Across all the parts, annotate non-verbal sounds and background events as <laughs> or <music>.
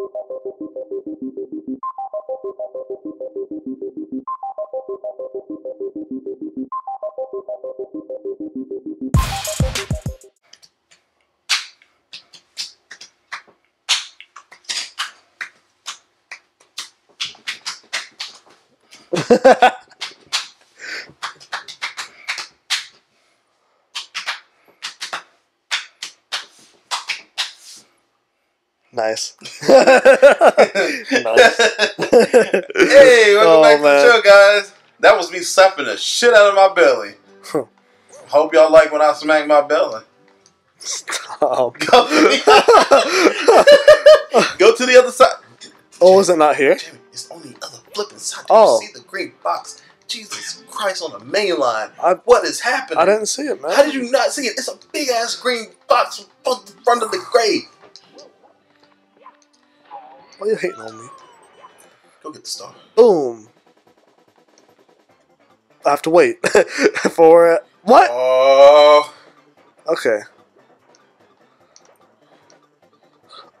Ha ha ha! Nice. <laughs> nice. hey, welcome Oh, back to the show, guys. That was me slapping the shit out of my belly. Huh. Hope y'all like when I smack my belly. Stop. <laughs> Go to the, Go to the other side. Oh, is it not here? Jimmy, it's on the other flipping side. Do Oh. you see the green box? Jesus Christ on the main line. I- what is happening? I didn't see it, man. How did you not see it? It's a big ass green box the front of the grave. Why you hating on me? Go get the star. Boom. I have to wait <laughs> for it. What? Oh, Okay.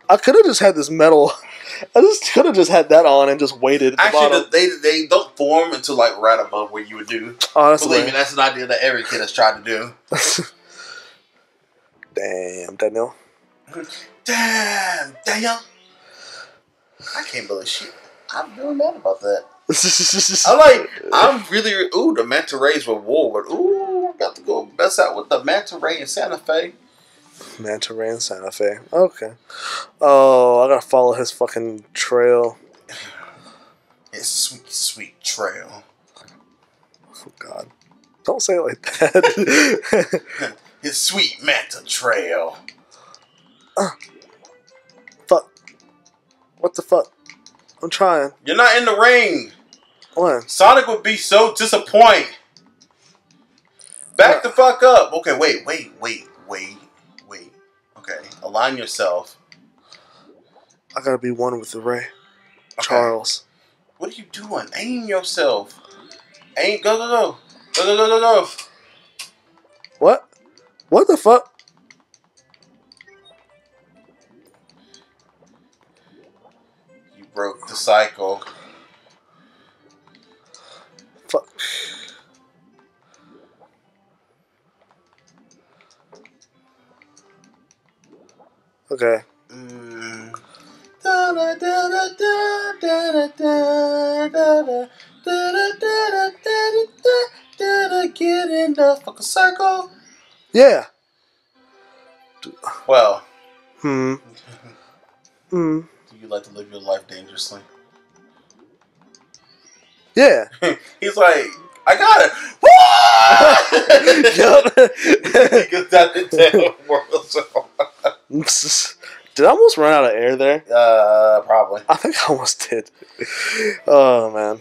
I could have just had this metal. <laughs> I just could have just had that on and just waited. Actually, the, they they don't form until like right above where you would do. honestly, Believe me, that's an idea that every kid has tried to do. <laughs> damn, Daniel. Damn, damn. I can't believe shit. I'm really mad about that. <laughs> I'm like, I'm really ooh the manta rays reward. Ooh, I'm about to go best out with the manta ray in Santa Fe. Manta Ray and Santa Fe. Okay. Oh, I gotta follow his fucking trail. It's sweet, sweet trail. Oh God. Don't say it like that. <laughs> It's sweet manta trail. fuck. What the fuck? I'm trying. You're not in the ring. When? Sonic would be so disappointed. Back the fuck up. Okay, wait, wait, wait, wait, wait. Okay, align yourself. I gotta be one with the Ray. Okay. Charles. What are you doing? Aim yourself. Aim. Go, go, go. Go, go, go, go, go. What? What the fuck? broke the cycle. Fuck. Okay. Mm. Get in the fucking circle. Yeah. Well. Hmm. hmm do you like to live your life dangerously? Yeah. <laughs> He's like, I got it. Yup. he goes down the damn world. So, did I almost run out of air there? uh, probably. I think I almost did. Oh man.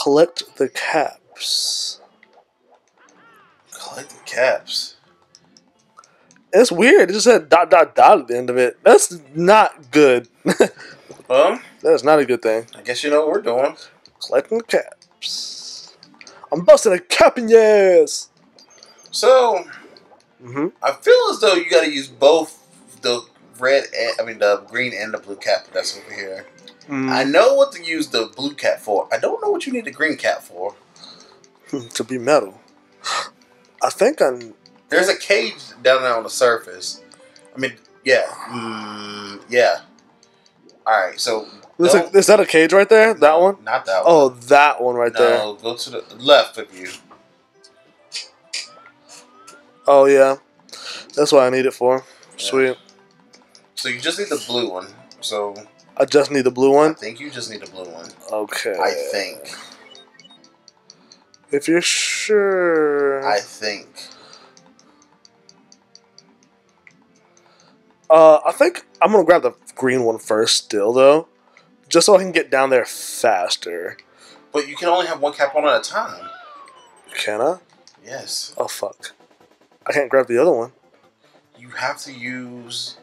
Collect the caps. Collect the caps. It's weird. It just said dot dot dot at the end of it. That's not good. Well, <laughs> that is not a good thing. I guess you know what we're doing. Collecting the caps. I'm busting a cap in your ass. So, Mm-hmm. I feel as though you got to use both the red and I mean the green and the blue cap that's over here. Mm. I know what to use the blue cap for. I don't know what you need the green cap for. <laughs> to be metal. I think I'm. There's a cage down there on the surface. I mean, yeah, mm, yeah. All right, so Is, don't- that a cage right there? That one? not that one. Oh, that one right there. no, go to the left of you. Oh yeah, that's what I need it for. Yeah. Sweet. So you just need the blue one. So I just need the blue one. I think you just need the blue one. Okay. I think. If you're sure. I think. Uh, I think I'm gonna grab the green one first, still though, just so I can get down there faster. But you can only have one cap on at a time. Can I? Yes. Oh fuck! I can't grab the other one. You have to use.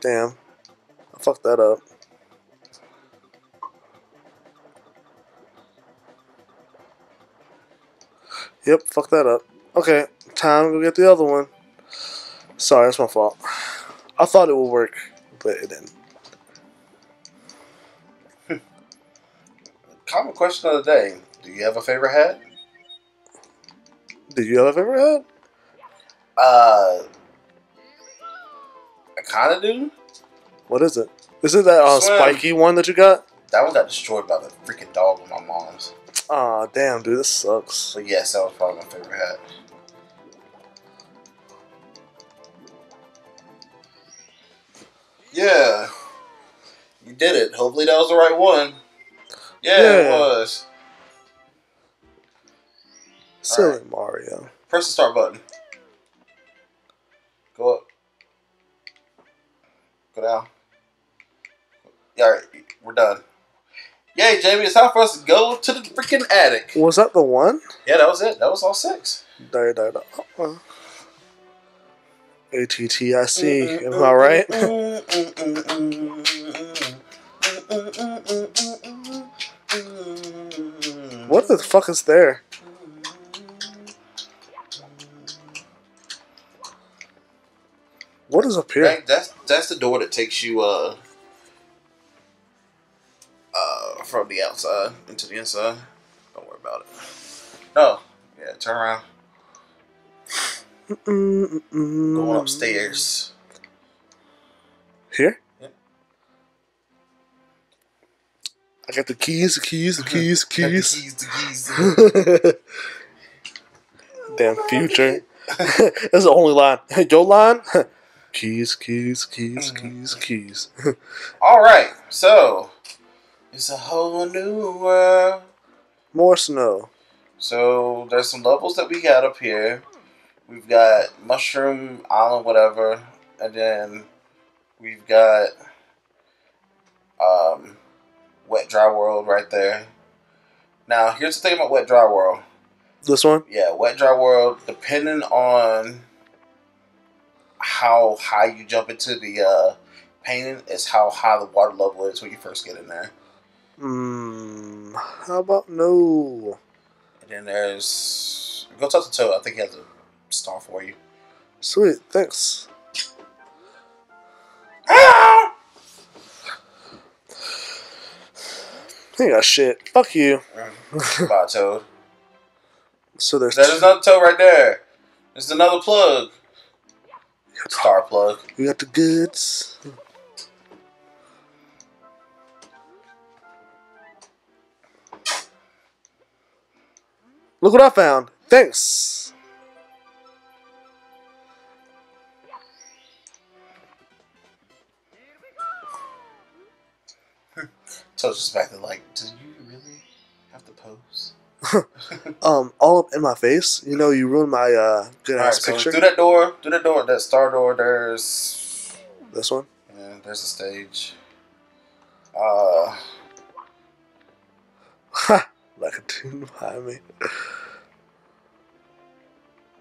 Damn, I fucked that up. Yep, fuck that up. Okay, time to go get the other one. Sorry, that's my fault. I thought it would work, but it didn't. <laughs> Common question of the day: Do you have a favorite hat? Do you have a favorite hat? Uh, I kind of do. What is it? Is it that uh, spiky one that you got? That one got destroyed by the freaking dog of my mom's. Aw, damn, dude, this sucks. So yes, that was probably my favorite hat. Yeah, you did it. Hopefully that was the right one. Yeah, it was. Silly Mario. Press the start button. Go up. Go down. Yeah, all right, we're done. Yay, Jamie! It's time for us to go to the freaking attic. Was that the one? Yeah, that was it. That was all six. Da, da, da. Uh, ATTIC, am I right? <laughs> What the fuck is there? What is up here? That- that's that's the door that takes you uh uh from the outside into the inside. Don't worry about it. Oh, yeah, turn around. Going upstairs. Here? Yep. I got the keys, the keys, the <laughs> keys, the keys. keys, the keys. <laughs> Damn future. <laughs> That's the only line. Your line? keys, keys, keys, mm-hmm. keys, keys. All right, so it's a whole new world. More snow. So there's some levels that we got up here. We've got Mushroom Island, whatever, and then we've got um, Wet Dry World right there. Now here's the thing about Wet Dry World. This one? Yeah, Wet Dry World, depending on how high you jump into the uh, painting, is how high the water level is when you first get in there. Mmm. How about no? And then there's go talk to Toad. I think he has a star for you. Sweet, thanks. He ain't got shit. Fuck you. <laughs> Bye, Toad. So there's There's another toe right there. There's another plug. Star plug. we got the goods. Look what I found. Thanks. Back there like, do you really have to pose? <laughs> Um, all up in my face. You know, you ruined my uh good ass so picture. through that door, through that door, that star door, there's This one. yeah, there's a stage. Uh Ha! Like Lakitu behind me.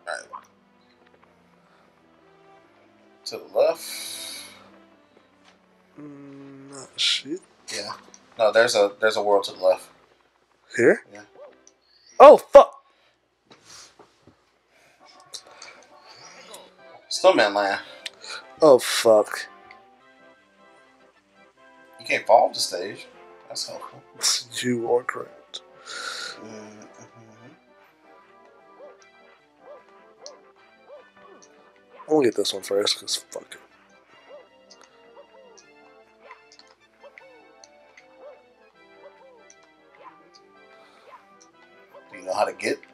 right. To the left. Mm, not shit. Yeah. No, there's a there's a world to the left. Here? Yeah. Oh fuck! Snowman land. Oh fuck! You can't fall off the stage. That's helpful. <laughs> You are correct. Mm-hmm. I'm gonna get this one first, cause fuck it.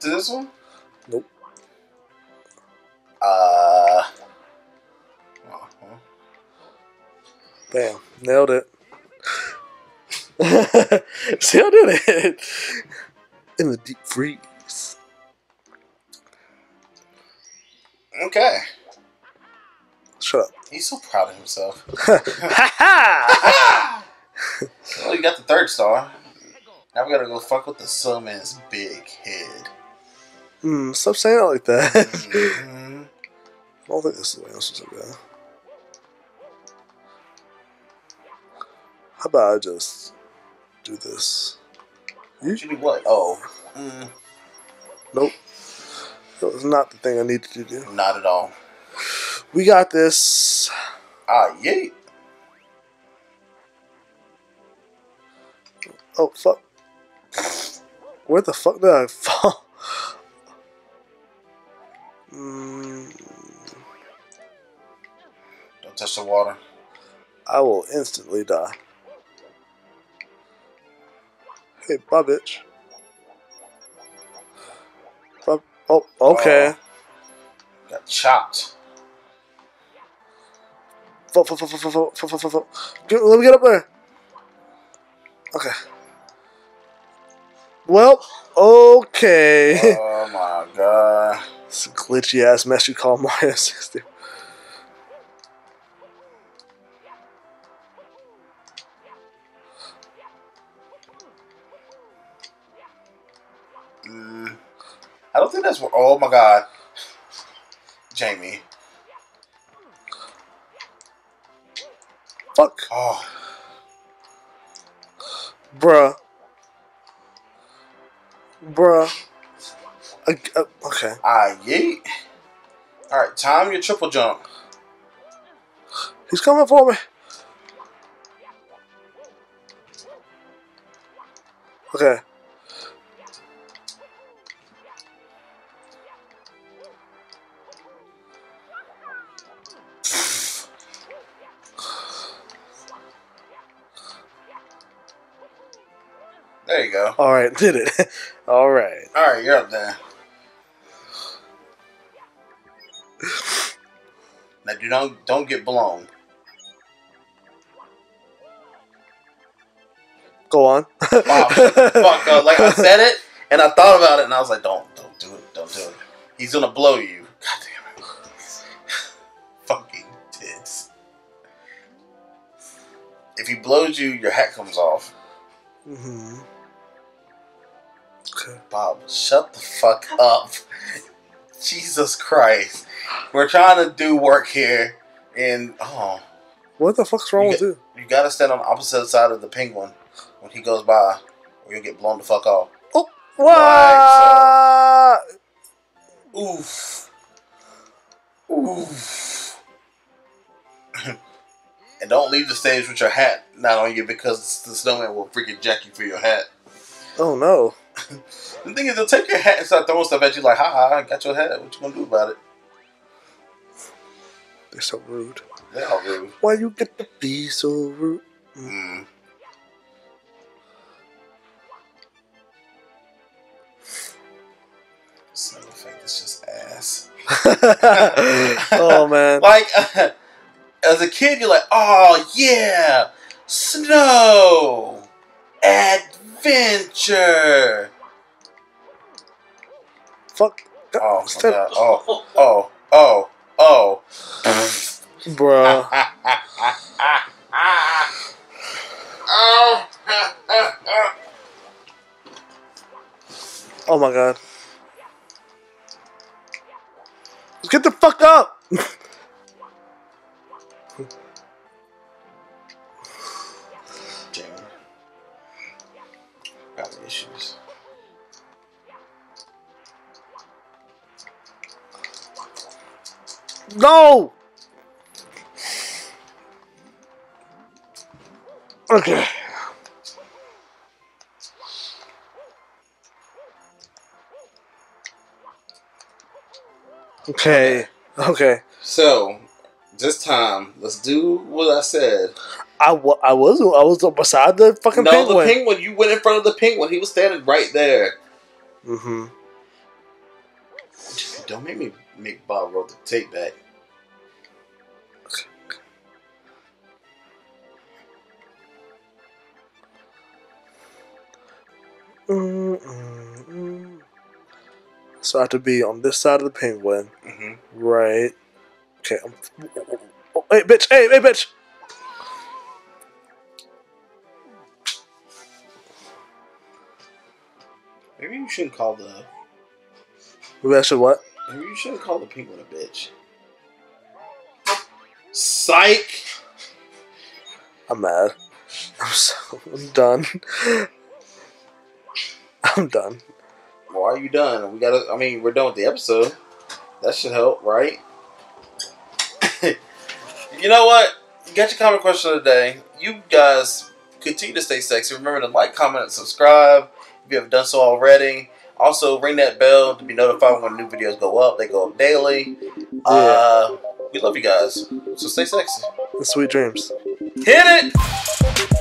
To this one? Nope. Uh. uh-huh. Bam, nailed it. <laughs> See, I did it in the deep freeze. Okay. Shut up. He's so proud of himself. ha <laughs> <laughs> ha! well, you got the third star. Now we gotta go fuck with the Snowman's big head. Hmm, stop saying it like that. Mhm. <laughs> I don't think this is the way this is gonna go. How about I just do this? You should do what? Oh. Mm. Nope. That was not the thing I needed to do. Not at all. We got this. Ah, yay. Oh fuck! Where the fuck did I <laughs> fall? Don't touch the water. I will instantly die. Hey, bitch. Bye. Oh, okay. Oh. Got chopped. Let me get up there. Okay. Well, okay. Oh my god. <laughs> It's a glitchy ass mess you call <laughs> Mario 60. Mm, I don't think that's what. Oh my god. Jamie. Fuck. Oh. Bruh. Bruh. I, uh, okay. Ah, yeet. Alright, time your triple jump. He's coming for me. Okay. There you go. Alright, did it. <laughs> Alright. Alright, you're up there. Now do not don't get blown. Go on. Wow, <laughs> fuck, uh, like I said it, and I thought about it, and I was like, don't, don't do it, don't do it. He's gonna blow you. God damn it. <laughs> Fucking tits. If he blows you, your hat comes off. hmm Okay. Bob, shut the fuck up. <laughs> Jesus Christ. We're trying to do work here, and oh, What the fuck's wrong You with you? you gotta stand on the opposite side of the penguin when he goes by, or you'll get blown the fuck off. Oh, what? Oof. Oof. <laughs> and don't leave the stage with your hat not on you because the snowman will freaking jack you for your hat. Oh no. <laughs> The thing is, they'll take your hat and start throwing stuff at you like, ha ha, I got your hat. What you gonna do about it? They're so rude. They're all rude. Why you get to be so rude? Mm. Snuggle fake is just ass. <laughs> oh <laughs> man. Like, as a kid, you're like, oh yeah, snow, adventure. Fuck. Oh oh, oh, oh, oh, oh. Bruh. oh. <laughs> Oh my god. Get the fuck up! <laughs> No! Okay. Okay. Okay. So, this time, let's do what I said. I, wa- I was I was beside the fucking no, penguin. the penguin. You went in front of the penguin. He was standing right there. mm-hmm. Don't make me make Bob roll the tape back. Mm-mm-mm. So I have to be on this side of the penguin, hmm right? Okay. I'm, oh, hey, bitch! Hey, hey, bitch! Maybe you shouldn't call the. Maybe I should what? You shouldn't call the penguin a bitch. Psych. I'm mad. I'm so I'm done. I'm done. why are you done? We gotta. I mean, we're done with the episode. That should help, right? <laughs> you know what? You got your comment question of the day. You guys continue to stay sexy. Remember to like, comment, and subscribe if you haven't done so already. Also, ring that bell to be notified when new videos go up. They go up daily. Uh, we love you guys. So stay sexy. Sweet dreams. Hit it!